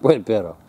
Buen perro.